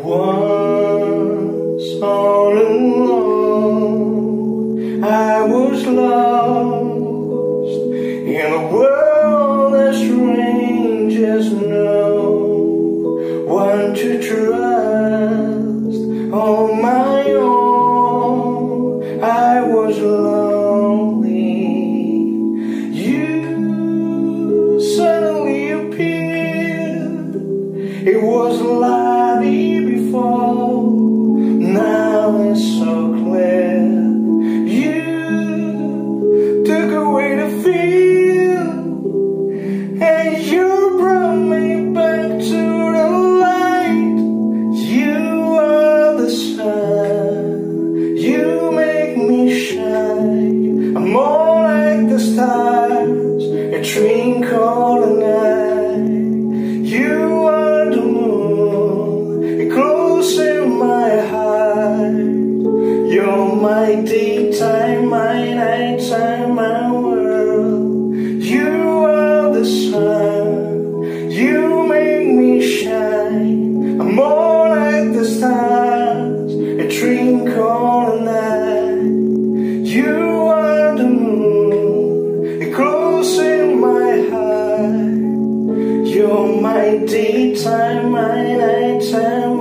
Once all alone, I was lost in a world that strangers know. One to trust on my own, I was lonely. You suddenly appeared. It was like My daytime, my nighttime, my world. You are the sun, you make me shine. I'm more like the stars, a twinkle all night. You are the moon, it glows in my heart. You're my daytime, my nighttime.